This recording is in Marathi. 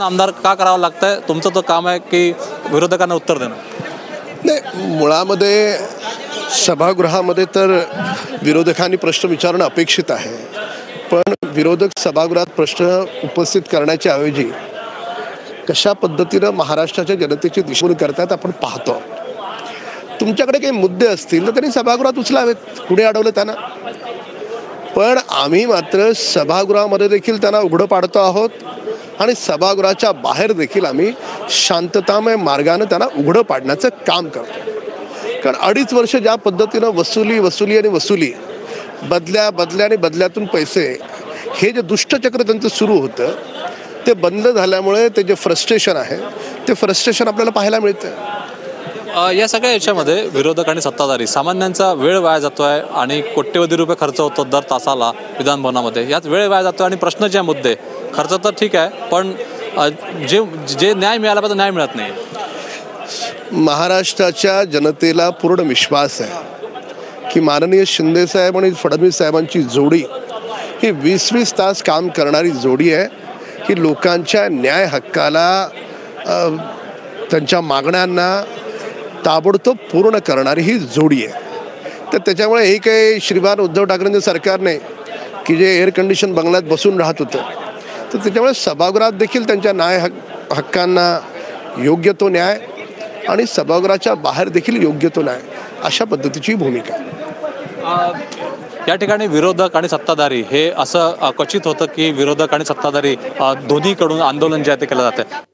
आमदार का करावं लागतंय? तुमचं तर काम आहे की विरोधकांना उत्तर देणं. नाही मुळामध्ये सभागृहामध्ये तर विरोधकांनी प्रश्न विचारणं अपेक्षित आहे. पण विरोधक सभागृहात प्रश्न उपस्थित करण्याच्या ऐवजी कशा पद्धतीनं महाराष्ट्राच्या जनतेची दिशाभूल करतात आपण पाहतो. तुमच्याकडे काही मुद्दे असतील तर त्यांनी सभागृहात उचलावेत. कुणी अडवलं त्यांना? पण आम्ही मात्र सभागृहामध्ये देखील त्यांना उघडं पाडतो आहोत. आणि सभागृहाच्या बाहेर देखील आम्ही शांततामय मार्गानं त्यांना उघडं पाडण्याचं काम करतो. कारण अडीच वर्ष ज्या पद्धतीनं वसुली वसुली आणि वसुली बदल्या बदल्या आणि बदल्यातून पैसे हे जे दुष्टचक्र त्यांचं सुरू होतं ते बंद झाल्यामुळे ते जे फ्रस्ट्रेशन आहे ते फ्रस्ट्रेशन आपल्याला पाहायला मिळतं. या सगळ्या याच्यामध्ये विरोधक आणि सत्ताधारी सामान्यांचा वेळ वाया जातो आहे आणि कोट्यवधी रुपये खर्च होतो दर तासाला विधानभवनामध्ये. यात वेळ वाया जातो आणि प्रश्न जे मुद्दे खर्च तर ठीक आहे पण जे जे न्याय मिळाला पाहिजे न्याय मिळत नाही. महाराष्ट्राच्या जनतेला पूर्ण विश्वास आहे की माननीय शिंदेसाहेब आणि फडणवीस साहेबांची जोडी ही वीस वीस तास काम करणारी जोडी आहे. ही लोकांच्या न्याय हक्काला त्यांच्या मागण्यांना ताबडतोब पूर्ण करणारी ही जोडी आहे. तर त्याच्यामुळे हे काही श्रीमान उद्धव ठाकरेंच्या सरकारने की जे एअर कंडिशन बंगल्यात बसून राहत होतं तर त्याच्यामुळे सभागृहात देखील त्यांच्या न्याय हक हक्कांना योग्य तो न्याय आणि सभागृहाच्या बाहेर देखील योग्य तो न्याय अशा पद्धतीची भूमिका या ठिकाणी विरोधक आणि सत्ताधारी हे असं क्वचित होतं की विरोधक आणि सत्ताधारी दोन्हीकडून आंदोलन जे आहे ते केलं जातं